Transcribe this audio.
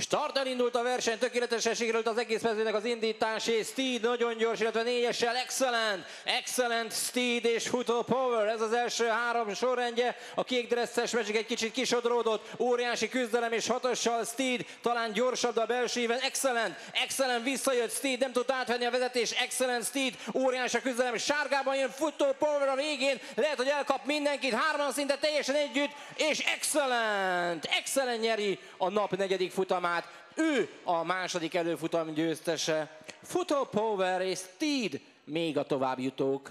Start elindult a verseny, tökéletesen sikerült az egész mezőnek az indítás, és Steed nagyon gyors, illetve négyessel, excellent, excellent Steed és Futó Power, ez az első három sorrendje, a kék dresszes meccsik egy kicsit kisodródott, óriási küzdelem és hatossal Steed, talán gyorsabb a belső éven, excellent, excellent visszajött Steed, nem tud átvenni a vezetés, excellent Steed, óriási küzdelem, sárgában jön Futó Power a végén, lehet, hogy elkap mindenkit, hárman szinte teljesen együtt, és excellent, excellent nyeri a nap negyedik futamát futamát. Ő a második előfutam győztese. Futó Power és Steed még a továbbjutók.